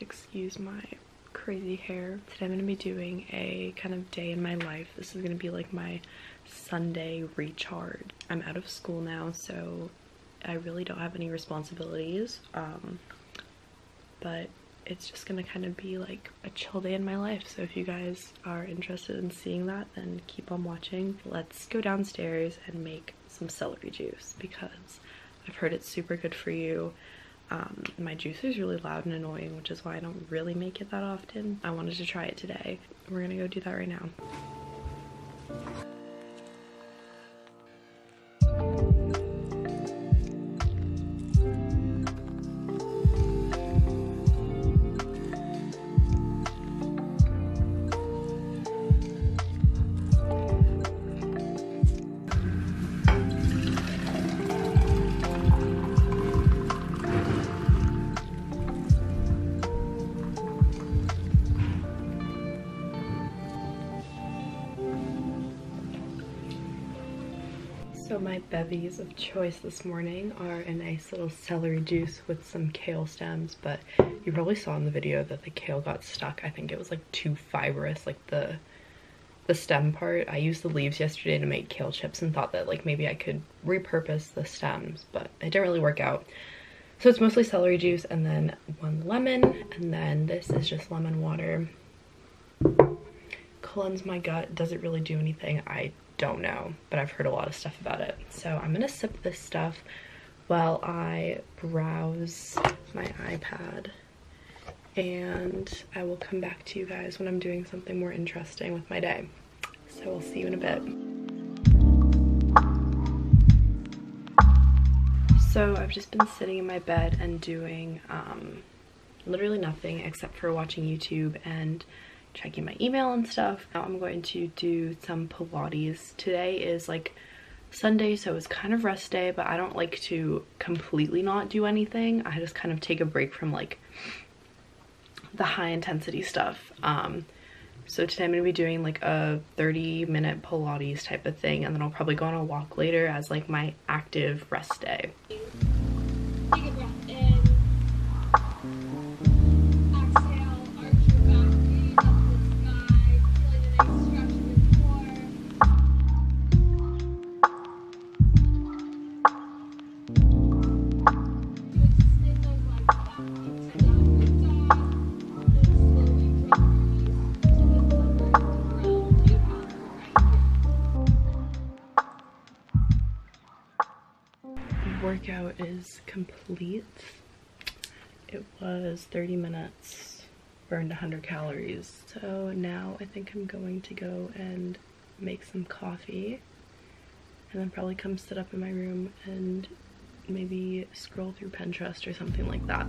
excuse my crazy hair. Today I'm going to be doing a kind of day in my life. This is going to be like my Sunday recharge. I'm out of school now, so I really don't have any responsibilities. Um, but it's just gonna kind of be like a chill day in my life. So if you guys are interested in seeing that, then keep on watching. Let's go downstairs and make some celery juice because I've heard it's super good for you. Um, my juicer is really loud and annoying, which is why I don't really make it that often. I wanted to try it today. We're gonna go do that right now. Bevies of choice this morning are a nice little celery juice with some kale stems, but you probably saw in the video that the kale got stuck. I think it was like too fibrous, like the the stem part. I used the leaves yesterday to make kale chips and thought that like maybe I could repurpose the stems, but it didn't really work out. So it's mostly celery juice and then one lemon, and then this is just lemon water. Cleanse my gut. Does it really do anything? I don't know, but I've heard a lot of stuff about it. So I'm gonna sip this stuff while I browse my iPad and I will come back to you guys when I'm doing something more interesting with my day. So I'll see you in a bit. So I've just been sitting in my bed and doing um, literally nothing except for watching YouTube and checking my email and stuff. Now I'm going to do some Pilates. Today is like Sunday, so it's kind of rest day, but I don't like to completely not do anything. I just kind of take a break from like the high intensity stuff. Um, so today I'm going to be doing like a 30 minute Pilates type of thing, and then I'll probably go on a walk later as like my active rest day. Is complete. It was 30 minutes, burned 100 calories. So now I think I'm going to go and make some coffee and then probably come sit up in my room and maybe scroll through Pinterest or something like that.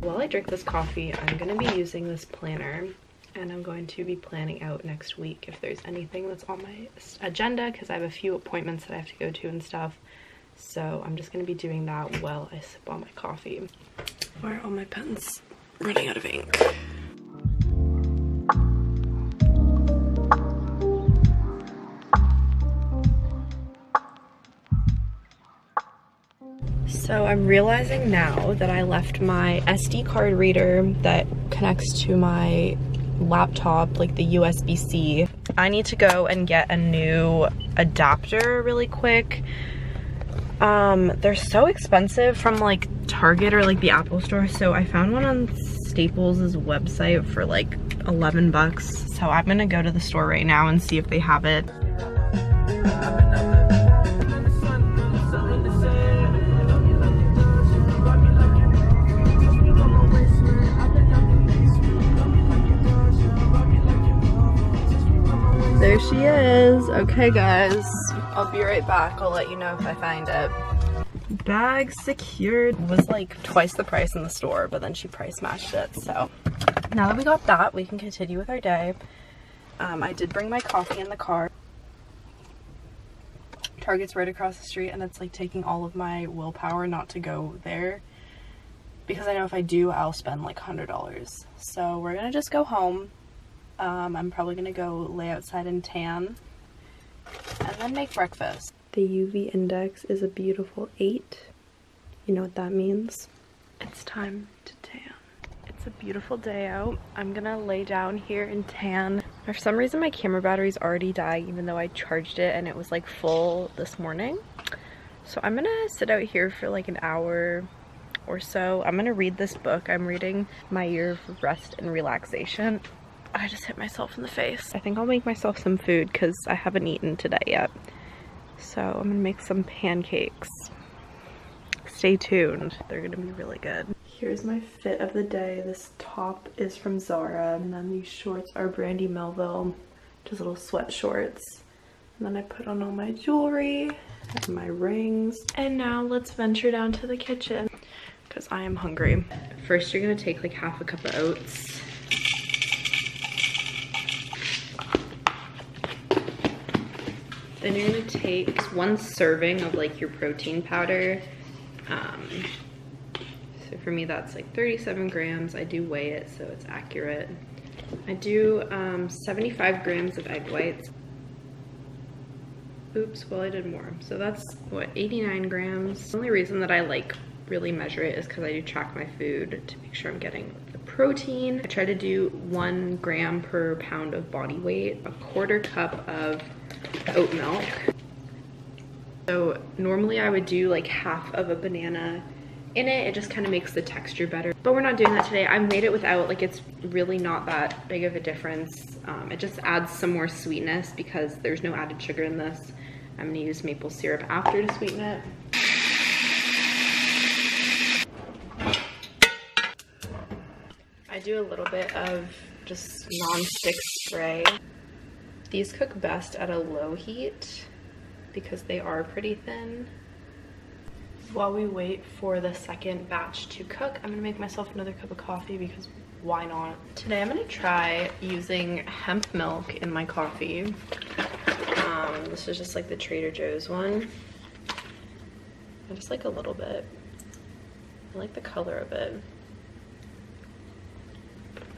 While I drink this coffee, I'm going to be using this planner and I'm going to be planning out next week if there's anything that's on my agenda because I have a few appointments that I have to go to and stuff. So I'm just going to be doing that while I sip on my coffee. Why are all my pens running out of ink? So I'm realizing now that I left my SD card reader that connects to my laptop, like the USB-C. I need to go and get a new adapter really quick. Um, they're so expensive from like Target or like the Apple store. So I found one on Staples' website for like 11 bucks. So I'm gonna go to the store right now and see if they have it. There she is. Okay, guys. I'll be right back. I'll let you know if I find it. Bag secured. Was like twice the price in the store, but then she price matched it. So now that we got that, we can continue with our day. Um, I did bring my coffee in the car. Target's right across the street and it's like taking all of my willpower not to go there because I know if I do, I'll spend like $100. So we're gonna just go home um, I'm probably gonna go lay outside and tan and then make breakfast. The UV index is a beautiful 8. You know what that means? It's time to tan. It's a beautiful day out. I'm gonna lay down here and tan. For some reason my camera battery's already dying even though I charged it and it was like full this morning. So I'm gonna sit out here for like an hour or so. I'm gonna read this book. I'm reading My Year of Rest and Relaxation. I just hit myself in the face. I think I'll make myself some food because I haven't eaten today yet. So I'm gonna make some pancakes. Stay tuned. They're gonna be really good. Here's my fit of the day. This top is from Zara and then these shorts are Brandy Melville, just little sweat shorts. And then I put on all my jewelry and my rings. And now let's venture down to the kitchen because I am hungry. First you're gonna take like half a cup of oats Then you're gonna take one serving of like your protein powder. Um, so for me that's like 37 grams. I do weigh it so it's accurate. I do um, 75 grams of egg whites. Oops, well I did more. So that's what, 89 grams. The only reason that I like really measure it is because I do track my food to make sure I'm getting the protein. I try to do one gram per pound of body weight, a quarter cup of oat milk. So normally I would do like half of a banana in it. It just kind of makes the texture better. But we're not doing that today. I made it without, like it's really not that big of a difference. Um, it just adds some more sweetness because there's no added sugar in this. I'm gonna use maple syrup after to sweeten it. Do a little bit of just non-stick spray these cook best at a low heat because they are pretty thin. While we wait for the second batch to cook, I'm gonna make myself another cup of coffee because why not? Today I'm gonna try using hemp milk in my coffee. Um, this is just like the Trader Joe's one. I just like a little bit. I like the color of it.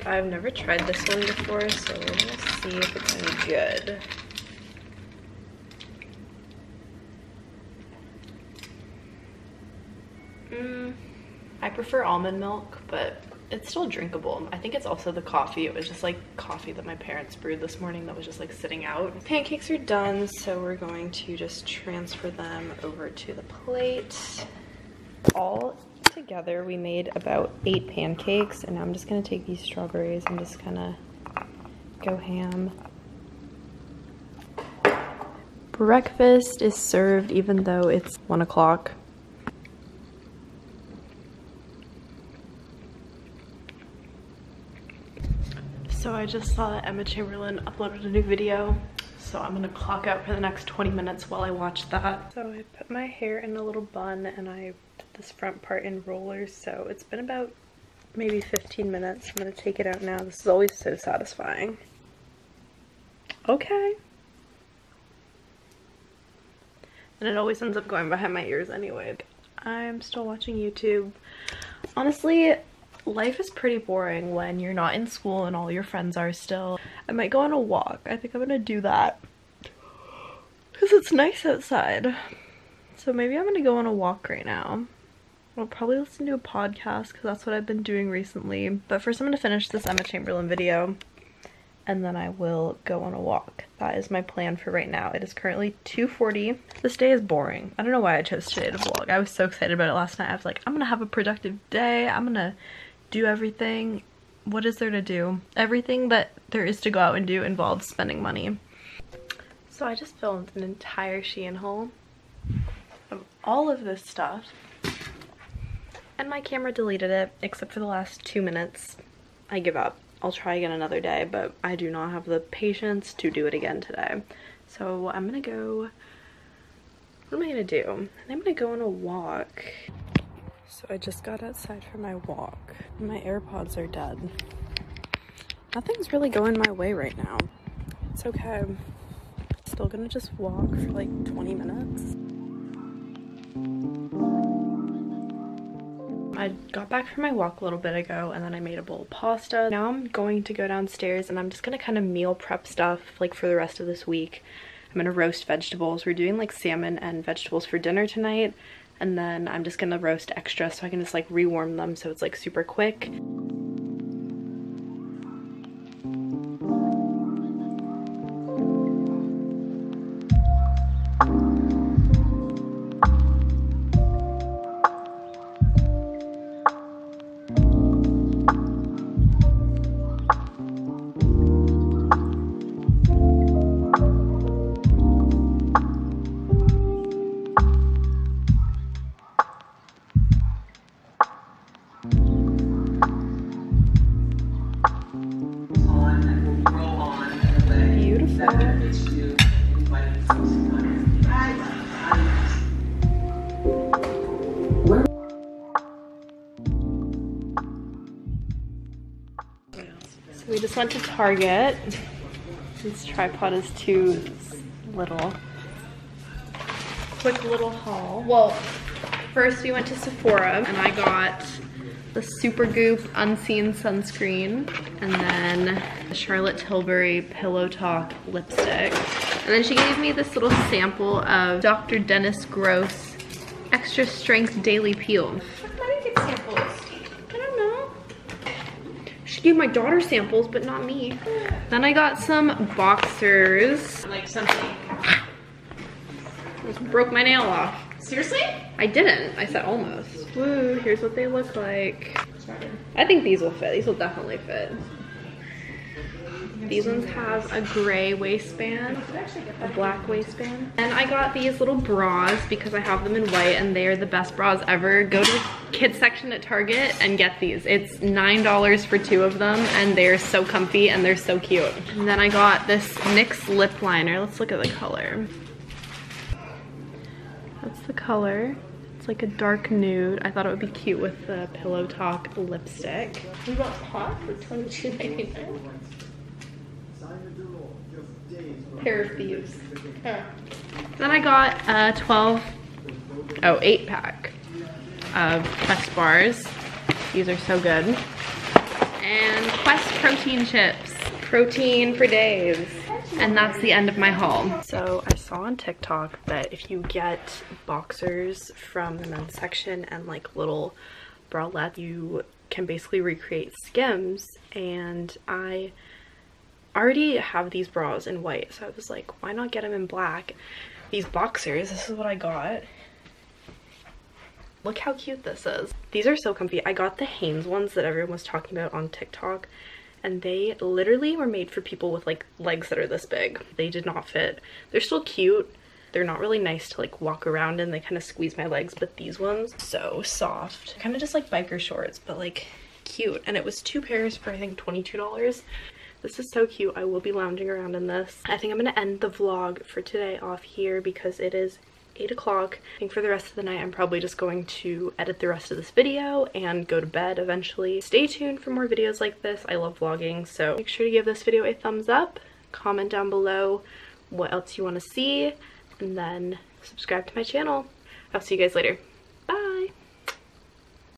I've never tried this one before, so we're gonna see if it's any good. Mm, I prefer almond milk, but it's still drinkable. I think it's also the coffee. It was just like coffee that my parents brewed this morning that was just like sitting out. Pancakes are done, so we're going to just transfer them over to the plate. All together we made about eight pancakes and I'm just gonna take these strawberries and just kind of go ham. Breakfast is served even though it's one o'clock. So I just saw that Emma Chamberlain uploaded a new video so I'm gonna clock out for the next 20 minutes while I watch that. So I put my hair in a little bun and I this front part in rollers so it's been about maybe 15 minutes. I'm gonna take it out now. This is always so satisfying. Okay. And it always ends up going behind my ears anyway. I'm still watching youtube. Honestly life is pretty boring when you're not in school and all your friends are still. I might go on a walk. I think i'm gonna do that. Because it's nice outside. So maybe i'm gonna go on a walk right now I'll probably listen to a podcast because that's what I've been doing recently. But first I'm going to finish this Emma Chamberlain video and then I will go on a walk. That is my plan for right now. It is currently 2.40. This day is boring. I don't know why I chose today to vlog. I was so excited about it last night. I was like, I'm going to have a productive day. I'm going to do everything. What is there to do? Everything that there is to go out and do involves spending money. So I just filmed an entire Shein haul of all of this stuff and my camera deleted it, except for the last two minutes. I give up. I'll try again another day, but I do not have the patience to do it again today. So I'm gonna go, what am I gonna do? I'm gonna go on a walk. So I just got outside for my walk. My AirPods are dead. Nothing's really going my way right now. It's okay. Still gonna just walk for like 20 minutes. I got back from my walk a little bit ago and then I made a bowl of pasta. Now I'm going to go downstairs and I'm just gonna kind of meal prep stuff like for the rest of this week. I'm gonna roast vegetables. We're doing like salmon and vegetables for dinner tonight. And then I'm just gonna roast extra so I can just like rewarm them so it's like super quick. We just went to Target. This tripod is too little. Quick little haul. Well, first we went to Sephora and I got the Supergoop Unseen Sunscreen and then the Charlotte Tilbury Pillow Talk lipstick. And then she gave me this little sample of Dr. Dennis Gross Extra Strength Daily Peel. Gave my daughter samples, but not me. Then I got some boxers. Like something. Just broke my nail off. Seriously? I didn't. I said almost. Woo, here's what they look like. I think these will fit. These will definitely fit. These ones have a gray waistband, a black waistband. And I got these little bras because I have them in white and they are the best bras ever. Go to the kids section at Target and get these. It's $9 for two of them and they're so comfy and they're so cute. And then I got this NYX lip liner. Let's look at the color. That's the color. It's like a dark nude. I thought it would be cute with the Pillow Talk lipstick. We got pot for $22.99 pair of thieves. Oh. Then I got a 12, oh, 8 pack of Quest bars. These are so good. And Quest protein chips. Protein for days. And that's the end of my haul. So I saw on TikTok that if you get boxers from the men's section and like little bralettes, you can basically recreate skims. And I already have these bras in white, so I was like, why not get them in black? These boxers, this is what I got. Look how cute this is. These are so comfy. I got the Hanes ones that everyone was talking about on TikTok and they literally were made for people with like legs that are this big. They did not fit. They're still cute. They're not really nice to like walk around in. They kind of squeeze my legs, but these ones, so soft. Kind of just like biker shorts, but like cute. And it was two pairs for I think $22. This is so cute. I will be lounging around in this. I think I'm going to end the vlog for today off here because it is 8 o'clock. I think for the rest of the night I'm probably just going to edit the rest of this video and go to bed eventually. Stay tuned for more videos like this. I love vlogging so make sure to give this video a thumbs up. Comment down below what else you want to see and then subscribe to my channel. I'll see you guys later.